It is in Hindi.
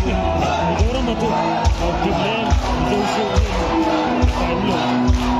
Dora matu au diblen deu su time lo. Aku bang